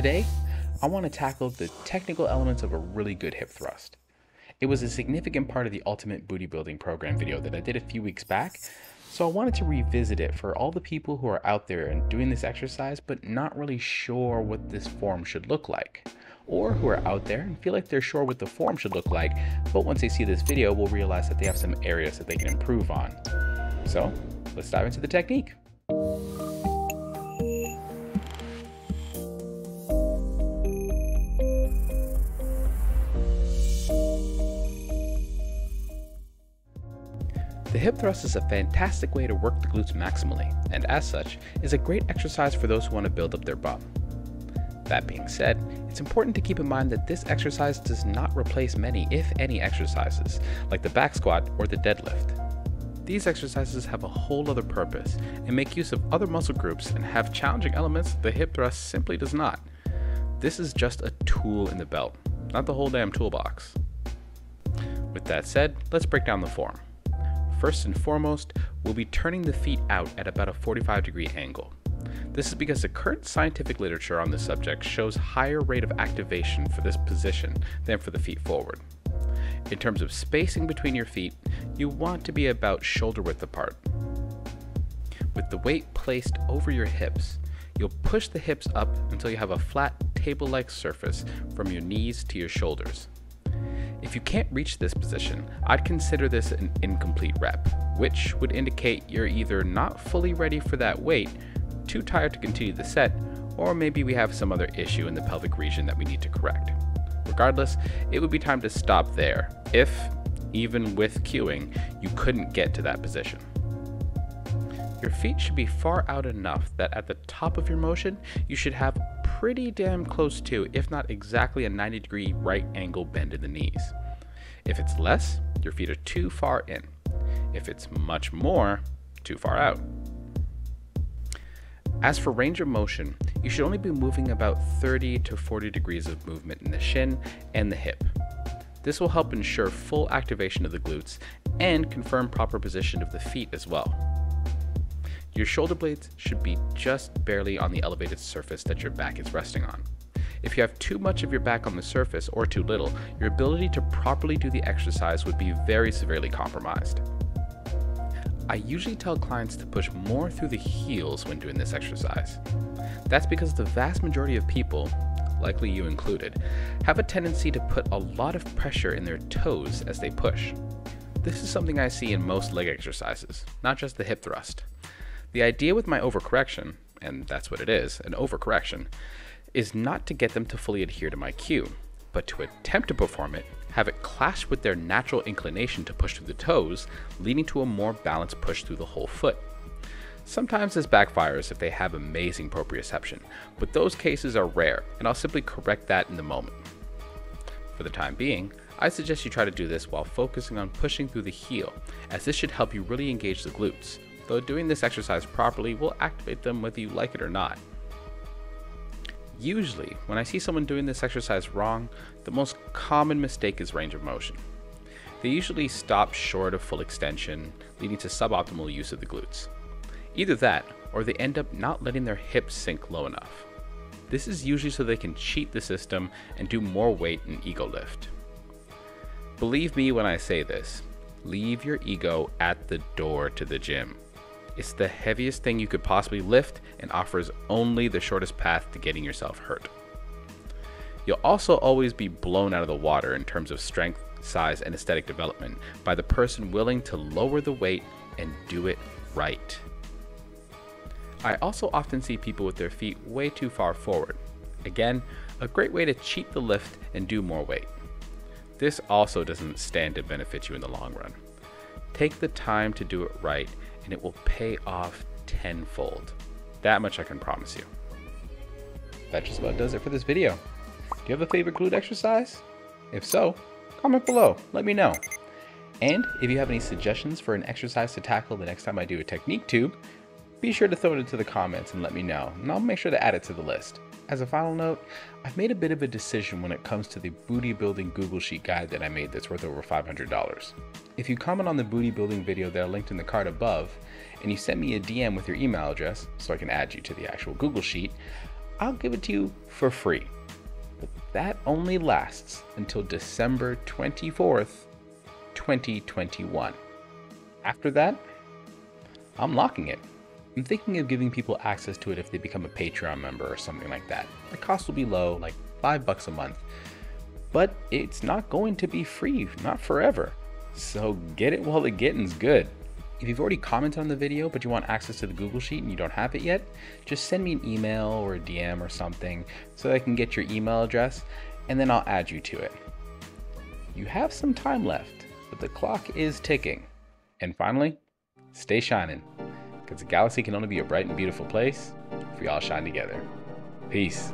Today, I want to tackle the technical elements of a really good hip thrust. It was a significant part of the Ultimate Booty Building Program video that I did a few weeks back, so I wanted to revisit it for all the people who are out there and doing this exercise but not really sure what this form should look like. Or who are out there and feel like they're sure what the form should look like, but once they see this video will realize that they have some areas that they can improve on. So, let's dive into the technique. The hip thrust is a fantastic way to work the glutes maximally, and as such, is a great exercise for those who want to build up their bum. That being said, it's important to keep in mind that this exercise does not replace many, if any, exercises, like the back squat or the deadlift. These exercises have a whole other purpose and make use of other muscle groups and have challenging elements the hip thrust simply does not. This is just a tool in the belt, not the whole damn toolbox. With that said, let's break down the form. First and foremost, we'll be turning the feet out at about a 45 degree angle. This is because the current scientific literature on this subject shows higher rate of activation for this position than for the feet forward. In terms of spacing between your feet, you want to be about shoulder width apart. With the weight placed over your hips, you'll push the hips up until you have a flat table-like surface from your knees to your shoulders. If you can't reach this position, I'd consider this an incomplete rep, which would indicate you're either not fully ready for that weight, too tired to continue the set, or maybe we have some other issue in the pelvic region that we need to correct. Regardless, it would be time to stop there, if, even with cueing, you couldn't get to that position. Your feet should be far out enough that at the top of your motion, you should have pretty damn close to, if not exactly a 90 degree right angle bend in the knees. If it's less, your feet are too far in. If it's much more, too far out. As for range of motion, you should only be moving about 30 to 40 degrees of movement in the shin and the hip. This will help ensure full activation of the glutes and confirm proper position of the feet as well. Your shoulder blades should be just barely on the elevated surface that your back is resting on. If you have too much of your back on the surface or too little, your ability to properly do the exercise would be very severely compromised. I usually tell clients to push more through the heels when doing this exercise. That's because the vast majority of people, likely you included, have a tendency to put a lot of pressure in their toes as they push. This is something I see in most leg exercises, not just the hip thrust. The idea with my overcorrection, and that's what it is, an overcorrection, is not to get them to fully adhere to my cue, but to attempt to perform it, have it clash with their natural inclination to push through the toes, leading to a more balanced push through the whole foot. Sometimes this backfires if they have amazing proprioception, but those cases are rare, and I'll simply correct that in the moment. For the time being, I suggest you try to do this while focusing on pushing through the heel, as this should help you really engage the glutes, though doing this exercise properly will activate them whether you like it or not. Usually, when I see someone doing this exercise wrong, the most common mistake is range of motion. They usually stop short of full extension, leading to suboptimal use of the glutes. Either that, or they end up not letting their hips sink low enough. This is usually so they can cheat the system and do more weight in ego lift. Believe me when I say this, leave your ego at the door to the gym. It's the heaviest thing you could possibly lift and offers only the shortest path to getting yourself hurt. You'll also always be blown out of the water in terms of strength, size, and aesthetic development by the person willing to lower the weight and do it right. I also often see people with their feet way too far forward. Again, a great way to cheat the lift and do more weight. This also doesn't stand to benefit you in the long run. Take the time to do it right and it will pay off tenfold. That much I can promise you. That just about does it for this video. Do you have a favorite glute exercise? If so, comment below, let me know. And if you have any suggestions for an exercise to tackle the next time I do a TechniqueTube, be sure to throw it into the comments and let me know, and I'll make sure to add it to the list. As a final note, I've made a bit of a decision when it comes to the booty building Google Sheet guide that I made that's worth over $500. If you comment on the booty building video that I linked in the card above, and you send me a DM with your email address so I can add you to the actual Google Sheet, I'll give it to you for free. But that only lasts until December 24th, 2021. After that, I'm locking it. I'm thinking of giving people access to it if they become a Patreon member or something like that. The cost will be low, like five bucks a month. But it's not going to be free, not forever. So get it while the getting's good. If you've already commented on the video but you want access to the Google Sheet and you don't have it yet, just send me an email or a DM or something so I can get your email address and then I'll add you to it. You have some time left, but the clock is ticking. And finally, stay shining, because the galaxy can only be a bright and beautiful place if we all shine together. Peace.